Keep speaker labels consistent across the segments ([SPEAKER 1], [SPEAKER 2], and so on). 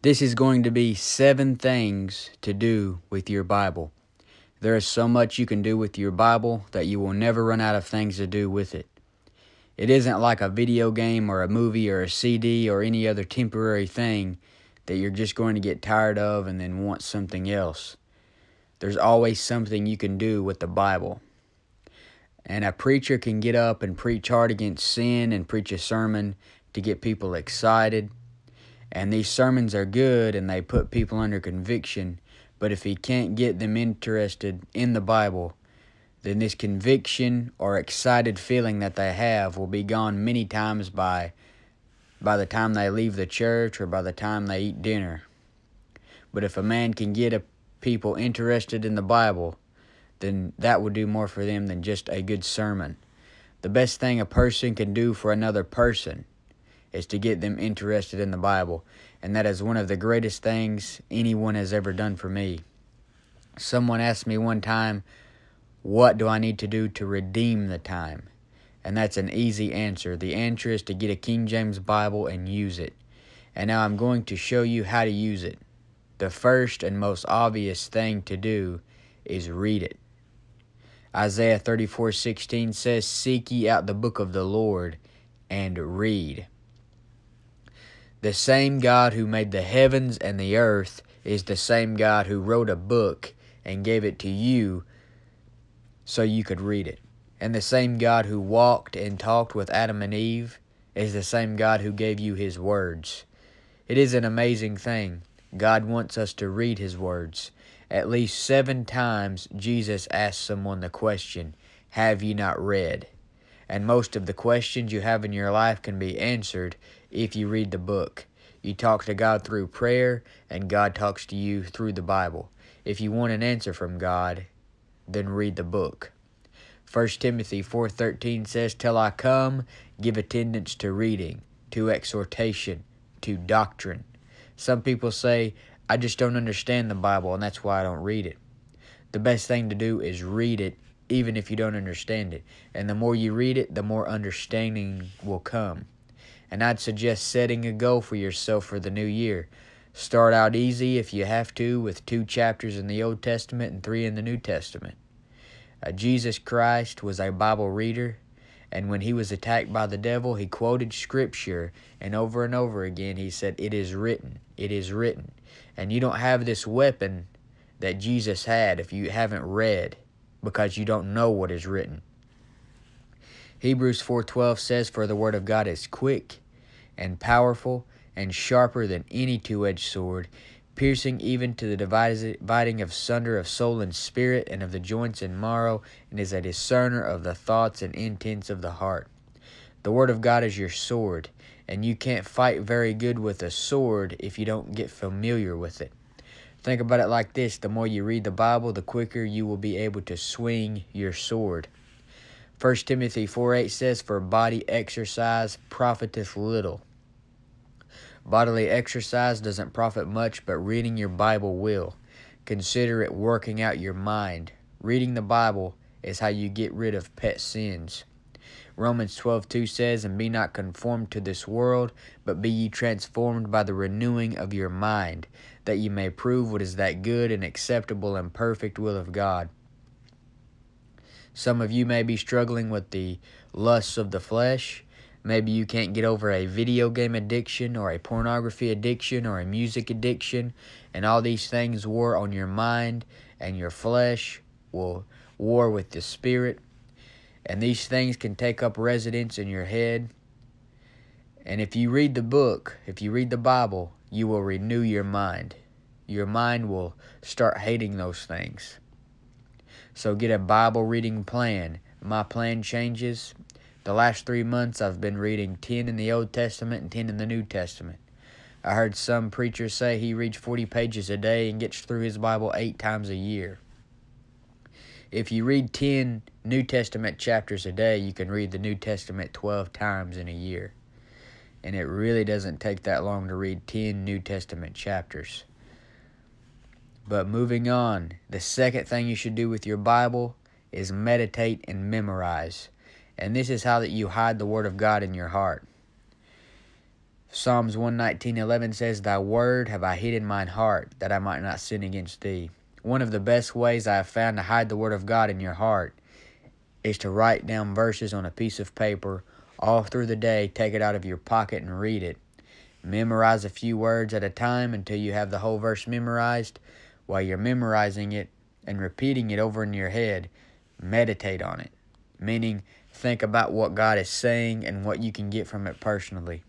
[SPEAKER 1] This is going to be seven things to do with your Bible. There is so much you can do with your Bible that you will never run out of things to do with it. It isn't like a video game or a movie or a CD or any other temporary thing that you're just going to get tired of and then want something else. There's always something you can do with the Bible. And a preacher can get up and preach hard against sin and preach a sermon to get people excited. And these sermons are good and they put people under conviction. But if he can't get them interested in the Bible, then this conviction or excited feeling that they have will be gone many times by by the time they leave the church or by the time they eat dinner. But if a man can get a people interested in the Bible, then that will do more for them than just a good sermon. The best thing a person can do for another person is to get them interested in the Bible, and that is one of the greatest things anyone has ever done for me. Someone asked me one time, What do I need to do to redeem the time? And that's an easy answer. The answer is to get a King James Bible and use it. And now I'm going to show you how to use it. The first and most obvious thing to do is read it. Isaiah 34:16 says, "Seek ye out the book of the Lord and read." The same God who made the heavens and the earth is the same God who wrote a book and gave it to you so you could read it. And the same God who walked and talked with Adam and Eve is the same God who gave you his words. It is an amazing thing. God wants us to read his words. At least seven times Jesus asked someone the question, Have you not read? And most of the questions you have in your life can be answered if you read the book. You talk to God through prayer, and God talks to you through the Bible. If you want an answer from God, then read the book. 1 Timothy 4:13 says, "Till I come, give attendance to reading, to exhortation, to doctrine." Some people say, I just don't understand the Bible and that's why I don't read it. The best thing to do is read it even if you don't understand it. And the more you read it, the more understanding will come. And I'd suggest setting a goal for yourself for the new year. Start out easy if you have to, with two chapters in the Old Testament and three in the New Testament. Uh, Jesus Christ was a Bible reader, and when he was attacked by the devil, he quoted Scripture, and over and over again he said, It is written, it is written. And you don't have this weapon that Jesus had if you haven't read because you don't know what is written. Hebrews 4:12 says for the word of God is quick and powerful and sharper than any two-edged sword, piercing even to the dividing of sunder of soul and spirit and of the joints and marrow, and is a discerner of the thoughts and intents of the heart. The word of God is your sword and you can't fight very good with a sword if you don't get familiar with it. Think about it like this the more you read the Bible, the quicker you will be able to swing your sword. 1 Timothy 4 8 says, For body exercise profiteth little. Bodily exercise doesn't profit much, but reading your Bible will. Consider it working out your mind. Reading the Bible is how you get rid of pet sins. Romans 12:2 says, "And be not conformed to this world, but be ye transformed by the renewing of your mind, that ye may prove what is that good and acceptable and perfect will of God." Some of you may be struggling with the lusts of the flesh. Maybe you can't get over a video game addiction or a pornography addiction or a music addiction, and all these things war on your mind and your flesh will war with the spirit and these things can take up residence in your head. And if you read the book, if you read the Bible, you will renew your mind. Your mind will start hating those things. So get a Bible reading plan. My plan changes. The last three months I've been reading 10 in the Old Testament and 10 in the New Testament. I heard some preachers say he reads 40 pages a day and gets through his Bible eight times a year. If you read 10 New Testament chapters a day, you can read the New Testament 12 times in a year. And it really doesn't take that long to read 10 New Testament chapters. But moving on, the second thing you should do with your Bible is meditate and memorize. And this is how that you hide the word of God in your heart. Psalms 119:11 says, "Thy word have I hid in mine heart, that I might not sin against thee." One of the best ways I have found to hide the word of God in your heart is to write down verses on a piece of paper all through the day, take it out of your pocket and read it. Memorize a few words at a time until you have the whole verse memorized. While you're memorizing it and repeating it over in your head, meditate on it, meaning think about what God is saying and what you can get from it personally.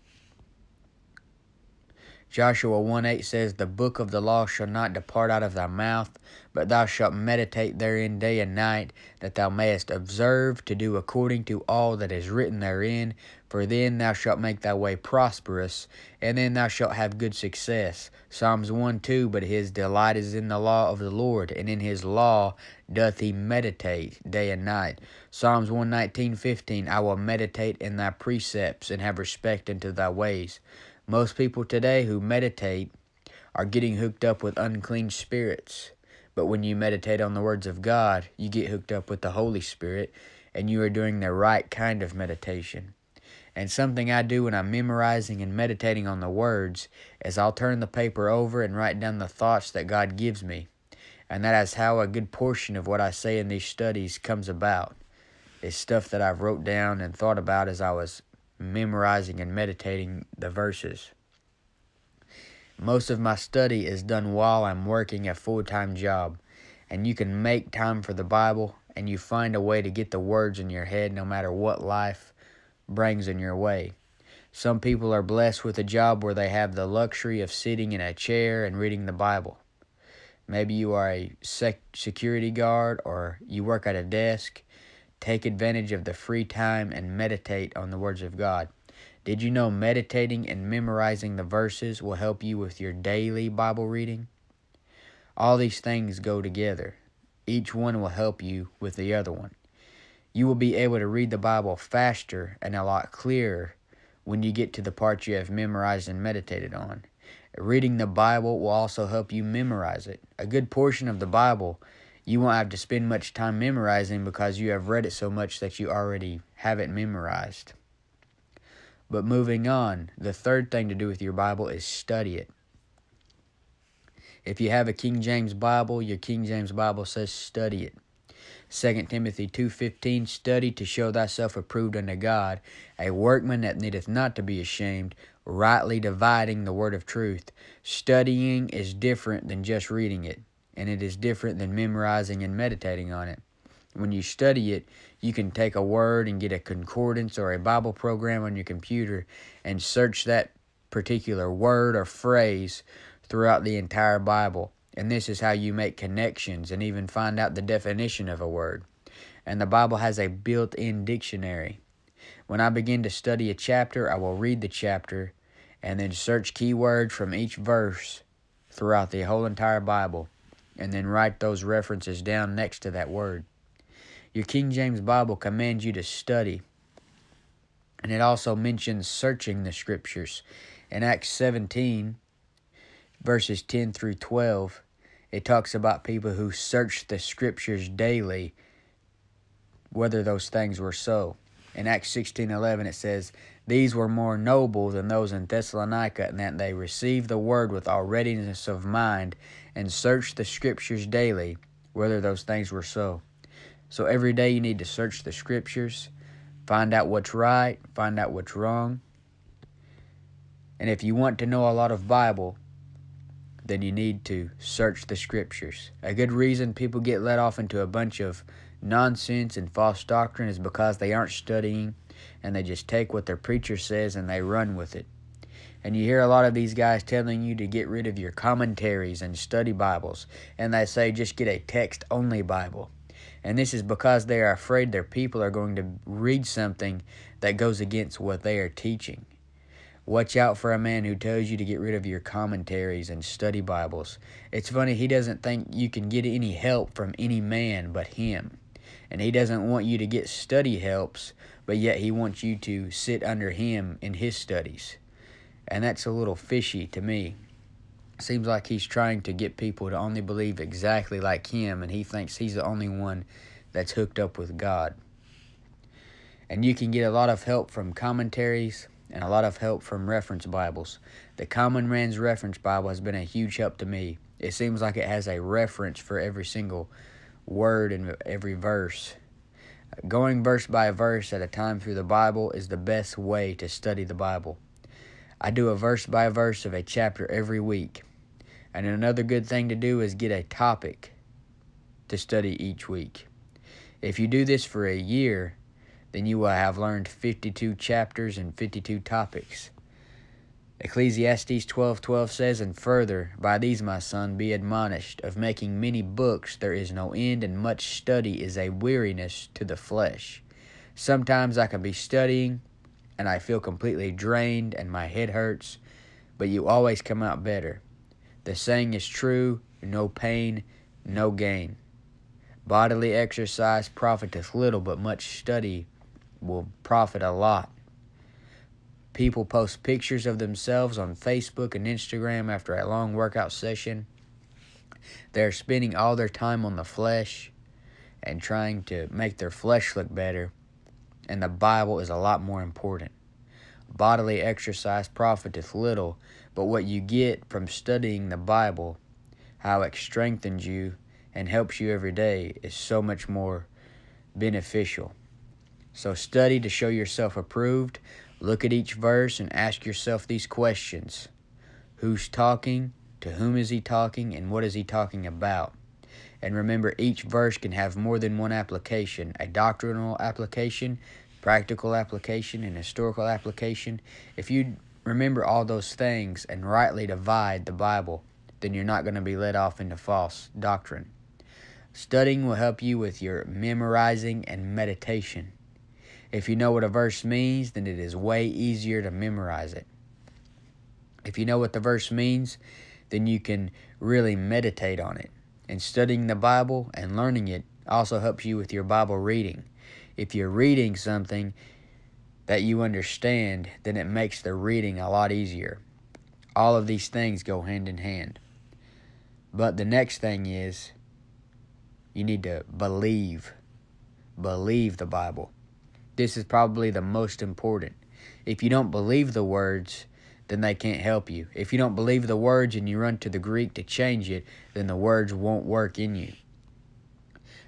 [SPEAKER 1] Joshua 1 8 says, The book of the law shall not depart out of thy mouth, but thou shalt meditate therein day and night, that thou mayest observe to do according to all that is written therein. For then thou shalt make thy way prosperous, and then thou shalt have good success. Psalms 1 2 But his delight is in the law of the Lord, and in his law doth he meditate day and night. Psalms 119 15 I will meditate in thy precepts, and have respect unto thy ways. Most people today who meditate are getting hooked up with unclean spirits. But when you meditate on the words of God, you get hooked up with the Holy Spirit and you are doing the right kind of meditation. And something I do when I'm memorizing and meditating on the words is I'll turn the paper over and write down the thoughts that God gives me. And that is how a good portion of what I say in these studies comes about. It's stuff that I've wrote down and thought about as I was memorizing and meditating the verses. Most of my study is done while I'm working a full time job, and you can make time for the Bible and you find a way to get the words in your head no matter what life brings in your way. Some people are blessed with a job where they have the luxury of sitting in a chair and reading the Bible. Maybe you are a sec- security guard or you work at a desk Take advantage of the free time and meditate on the words of God. Did you know meditating and memorizing the verses will help you with your daily Bible reading? All these things go together. Each one will help you with the other one. You will be able to read the Bible faster and a lot clearer when you get to the parts you have memorized and meditated on. Reading the Bible will also help you memorize it. A good portion of the Bible you won't have to spend much time memorizing because you have read it so much that you already have it memorized. But moving on, the third thing to do with your Bible is study it. If you have a King James Bible, your King James Bible says study it. 2 Timothy 2:15 Study to show thyself approved unto God, a workman that needeth not to be ashamed, rightly dividing the word of truth. Studying is different than just reading it and it is different than memorizing and meditating on it. When you study it, you can take a word and get a concordance or a Bible program on your computer and search that particular word or phrase throughout the entire Bible. And this is how you make connections and even find out the definition of a word. And the Bible has a built in dictionary. When I begin to study a chapter, I will read the chapter and then search keywords from each verse throughout the whole entire Bible and then write those references down next to that word. Your King James Bible commands you to study, and it also mentions searching the scriptures. In Acts 17, verses 10 through 12, it talks about people who searched the scriptures daily, whether those things were so. In Acts 16:11 it says, "These were more noble than those in Thessalonica, in that they received the word with all readiness of mind, and search the scriptures daily, whether those things were so." So every day you need to search the scriptures, find out what's right, find out what's wrong. And if you want to know a lot of Bible, then you need to search the scriptures. A good reason people get let off into a bunch of nonsense and false doctrine is because they aren't studying and they just take what their preacher says and they run with it. And you hear a lot of these guys telling you to get rid of your commentaries and study Bibles, and they say just get a text only Bible. And this is because they are afraid their people are going to read something that goes against what they are teaching. Watch out for a man who tells you to get rid of your commentaries and study Bibles. It's funny, he doesn't think you can get any help from any man but him and he doesn't want you to get study helps, but yet he wants you to sit under him in his studies. And that's a little fishy to me. Seems like he's trying to get people to only believe exactly like him, and he thinks he's the only one that's hooked up with God. And you can get a lot of help from commentaries, and a lot of help from reference Bibles. The Common Man's Reference Bible has been a huge help to me. It seems like it has a reference for every single word and every verse. Going verse by verse at a time through the Bible is the best way to study the Bible. I do a verse by verse of a chapter every week. And another good thing to do is get a topic to study each week. If you do this for a year, then you will have learned 52 chapters and 52 topics. Ecclesiastes 12:12 says, "And further, by these, my son, be admonished, of making many books there is no end, and much study is a weariness to the flesh." Sometimes I can be studying and I feel completely drained and my head hurts, but you always come out better. The saying is true, no pain, no gain. Bodily exercise profiteth little, but much study will profit a lot. People post pictures of themselves on Facebook and Instagram after a long workout session. They're spending all their time on the flesh and trying to make their flesh look better, and the Bible is a lot more important. Bodily exercise profiteth little, but what you get from studying the Bible, how it strengthens you and helps you every day, is so much more beneficial. So study to show yourself approved. Look at each verse and ask yourself these questions Who's talking? To whom is he talking? And what is he talking about? And remember, each verse can have more than one application a doctrinal application, practical application, and historical application. If you remember all those things and rightly divide the Bible, then you're not going to be led off into false doctrine. Studying will help you with your memorizing and meditation. If you know what a verse means, then it is way easier to memorize it. If you know what the verse means, then you can really meditate on it. And studying the Bible and learning it also helps you with your Bible reading. If you're reading something that you understand, then it makes the reading a lot easier. All of these things go hand in hand. But the next thing is you need to believe. Believe the Bible. This is probably the most important. If you don't believe the words, then they can't help you. If you don't believe the words and you run to the Greek to change it, then the words won't work in you.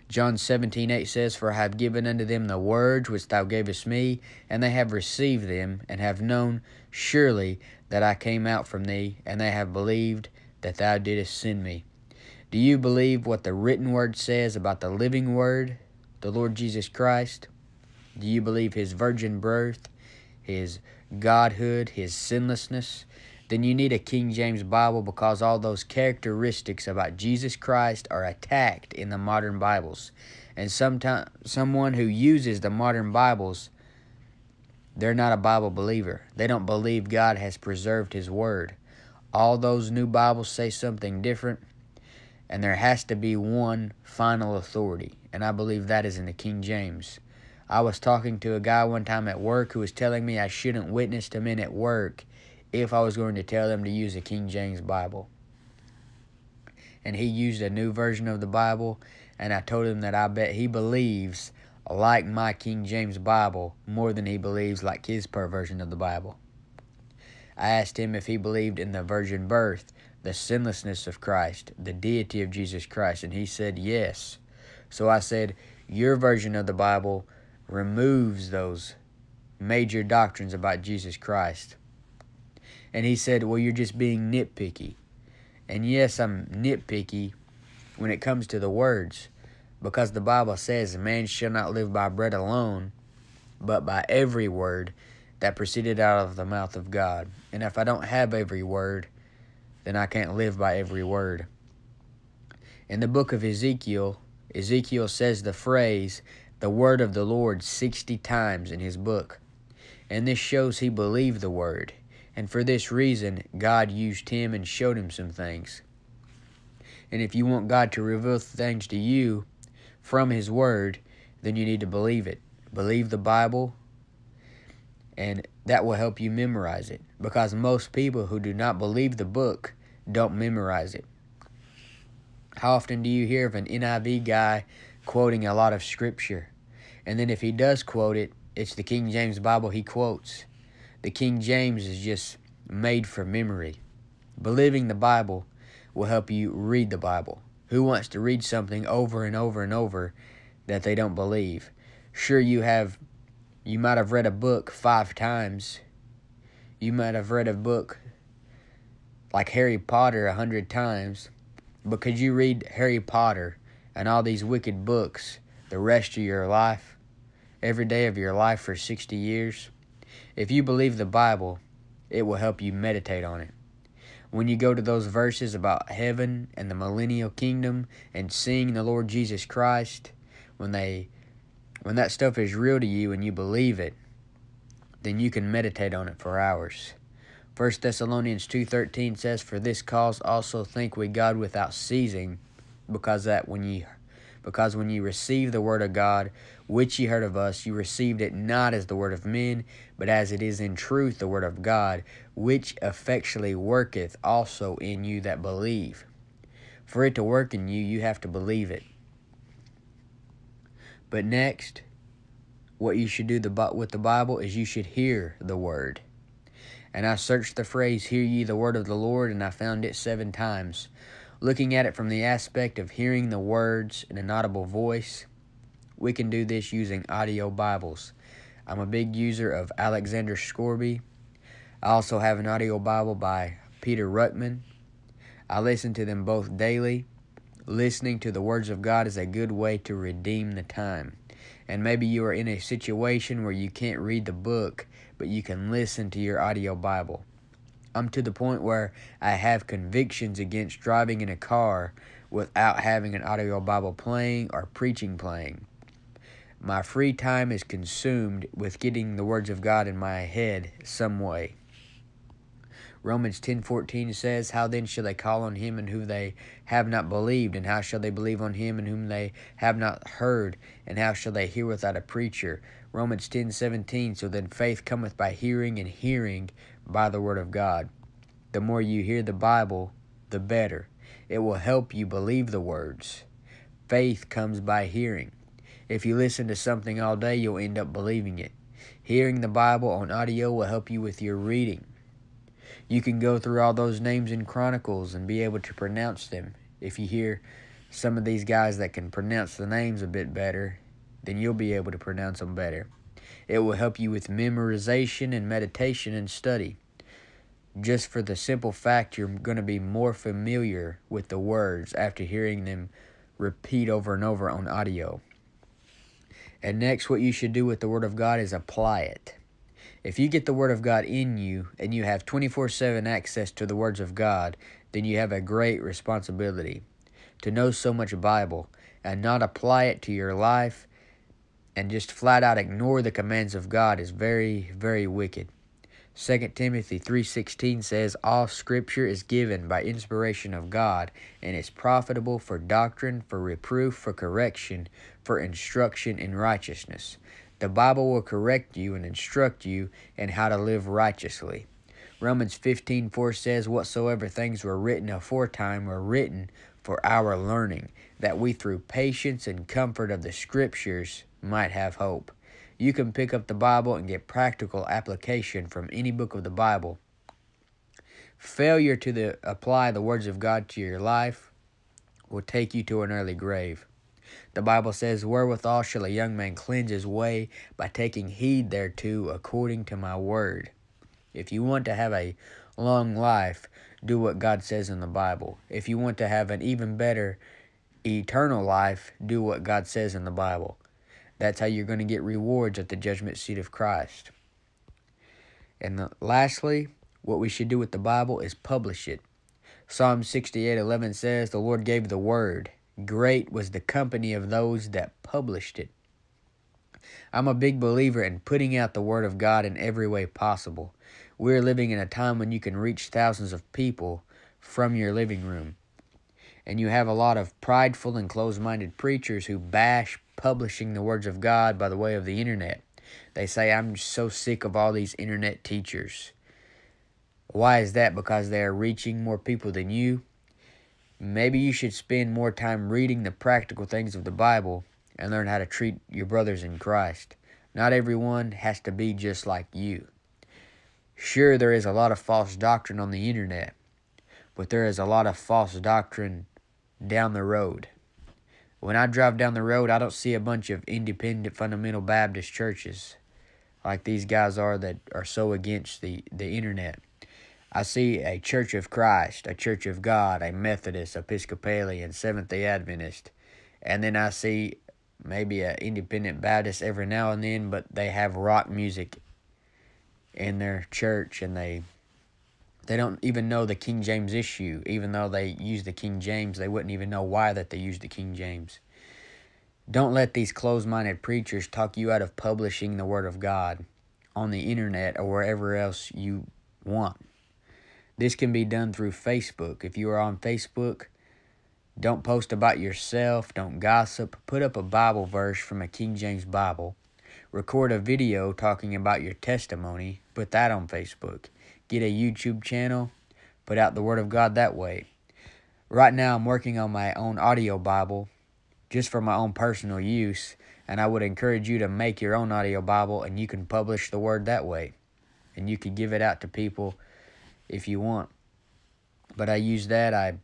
[SPEAKER 1] John 17, 8 says, For I have given unto them the words which thou gavest me, and they have received them, and have known surely that I came out from thee, and they have believed that thou didst send me. Do you believe what the written word says about the living word, the Lord Jesus Christ? Do you believe his virgin birth, his godhood, his sinlessness? Then you need a King James Bible because all those characteristics about Jesus Christ are attacked in the modern Bibles. And sometimes someone who uses the modern Bibles, they're not a Bible believer. They don't believe God has preserved his word. All those new Bibles say something different, and there has to be one final authority. And I believe that is in the King James. I was talking to a guy one time at work who was telling me I shouldn't witness to men at work if I was going to tell them to use a King James Bible. And he used a new version of the Bible, and I told him that I bet he believes like my King James Bible more than he believes like his perversion of the Bible. I asked him if he believed in the virgin birth, the sinlessness of Christ, the deity of Jesus Christ, and he said yes. So I said, Your version of the Bible removes those major doctrines about Jesus Christ. And he said, Well, you're just being nitpicky. And yes, I'm nitpicky when it comes to the words, because the Bible says, Man shall not live by bread alone, but by every word that proceeded out of the mouth of God. And if I don't have every word, then I can't live by every word. In the book of Ezekiel, Ezekiel says the phrase, the word of the Lord 60 times in his book. And this shows he believed the word. And for this reason, God used him and showed him some things. And if you want God to reveal things to you from his word, then you need to believe it. Believe the Bible, and that will help you memorize it. Because most people who do not believe the book don't memorize it. How often do you hear of an NIV guy quoting a lot of scripture? And then if he does quote it, it's the King James Bible he quotes. The King James is just made for memory. Believing the Bible will help you read the Bible. Who wants to read something over and over and over that they don't believe? Sure, you have, you might have read a book five times. You might have read a book like Harry Potter a hundred times, but could you read Harry Potter and all these wicked books the rest of your life, every day of your life for 60 years? If you believe the Bible, it will help you meditate on it. When you go to those verses about heaven and the millennial kingdom and seeing the Lord Jesus Christ, when they when that stuff is real to you and you believe it, then you can meditate on it for hours. 1 Thessalonians 2:13 says for this cause also think we God without ceasing because that when ye because when you received the word of God which ye heard of us you received it not as the word of men but as it is in truth the word of God which effectually worketh also in you that believe. For it to work in you you have to believe it. But next what you should do the with the Bible is you should hear the word. And I searched the phrase, Hear ye the word of the Lord, and I found it seven times. Looking at it from the aspect of hearing the words in an audible voice, we can do this using audio Bibles. I'm a big user of Alexander Scourby. I also have an audio Bible by Peter Ruckman. I listen to them both daily. Listening to the words of God is a good way to redeem the time. And maybe you are in a situation where you can't read the book, but you can listen to your audio Bible. I'm to the point where I have convictions against driving in a car without having an audio Bible playing or preaching playing. My free time is consumed with getting the words of God in my head some way. Romans 10:14 says, "How then shall they call on him in whom they have not believed, and how shall they believe on him in whom they have not heard, and how shall they hear without a preacher?" Romans 10:17, "So then faith cometh by hearing, and hearing by the word of God." The more you hear the Bible, the better. It will help you believe the words. Faith comes by hearing. If you listen to something all day, you'll end up believing it. Hearing the Bible on audio will help you with your reading. You can go through all those names in Chronicles and be able to pronounce them. If you hear some of these guys that can pronounce the names a bit better, then you'll be able to pronounce them better. It will help you with memorization and meditation and study. Just for the simple fact you're going to be more familiar with the words after hearing them repeat over and over on audio. And next, what you should do with the Word of God is apply it. If you get the Word of God in you and you have 24 7 access to the words of God, then you have a great responsibility to know so much Bible and not apply it to your life and just flat out ignore the commands of God is very, very wicked. 2 Timothy 3:16 says all scripture is given by inspiration of God and is profitable for doctrine, for reproof, for correction, for instruction in righteousness, the Bible will correct you and instruct you in how to live righteously. Romans 15:4 says, Whatsoever things were written aforetime were written for our learning, that we through patience and comfort of the Scriptures might have hope. You can pick up the Bible and get practical application from any book of the Bible. Failure to the, apply the words of God to your life will take you to an early grave. The Bible says, Wherewithal shall a young man cleanse his way by taking heed thereto according to my word. If you want to have a long life, do what God says in the Bible. If you want to have an even better eternal life, do what God says in the Bible. That's how you're going to get rewards at the judgment seat of Christ. And the, lastly, what we should do with the Bible is publish it. Psalm 68:11 says, "The Lord gave the word, Great was the company of those that published it. I'm a big believer in putting out the Word of God in every way possible. We're living in a time when you can reach thousands of people from your living room. And you have a lot of prideful and closed minded preachers who bash publishing the words of God by the way of the internet. They say, I'm so sick of all these internet teachers. Why is that? Because they are reaching more people than you Maybe you should spend more time reading the practical things of the Bible and learn how to treat your brothers in Christ. Not everyone has to be just like you. Sure, there is a lot of false doctrine on the internet, but there is a lot of false doctrine down the road. When I drive down the road, I don't see a bunch of independent fundamental Baptist churches like these guys are that are so against the, the internet. I see a Church of Christ, a Church of God, a Methodist, Episcopalian, Seventh day Adventist, and then I see maybe an independent Baptist every now and then, but they have rock music in their church and they they don't even know the King James issue. Even though they use the King James, they wouldn't even know why that they use the King James. Don't let these closed-minded preachers talk you out of publishing the Word of God on the internet or wherever else you want. This can be done through Facebook. If you are on Facebook, don't post about yourself, don't gossip. Put up a Bible verse from a King James Bible. Record a video talking about your testimony. Put that on Facebook. Get a YouTube channel. Put out the Word of God that way. Right now, I'm working on my own audio Bible just for my own personal use, and I would encourage you to make your own audio Bible and you can publish the Word that way. And you can give it out to people if you want. But I use that. I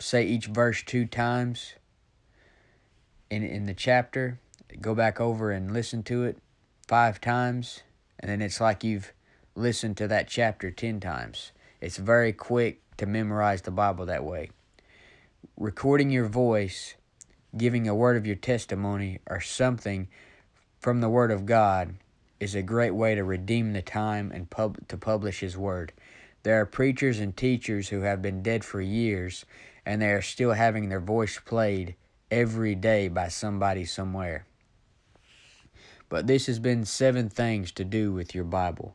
[SPEAKER 1] say each verse two times in in the chapter. Go back over and listen to it five times, and then it's like you've listened to that chapter ten times. It's very quick to memorize the Bible that way. Recording your voice, giving a word of your testimony, or something from the Word of God is a great way to redeem the time and pub- to publish His Word. There are preachers and teachers who have been dead for years and they are still having their voice played every day by somebody somewhere. But this has been seven things to do with your Bible.